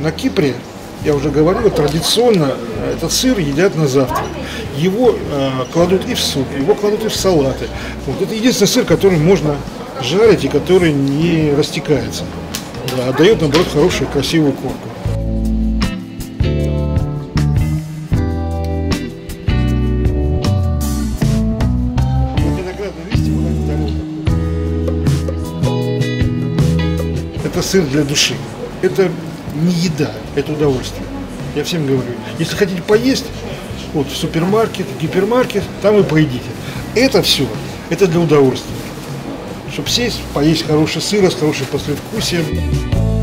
на Кипре, я уже говорил, традиционно этот сыр едят на завтрак. Его э, кладут и в суп, его кладут и в салаты. Вот. Это единственный сыр, который можно жарить и который не растекается. Да, дает, наоборот, хорошую, красивую корку. Это сыр для души. Это не еда, это удовольствие. Я всем говорю, если хотите поесть, вот в супермаркет, в гипермаркет, там вы поедите. Это все, это для удовольствия. Чтобы сесть, поесть хороший сыр с хорошим послевкусием.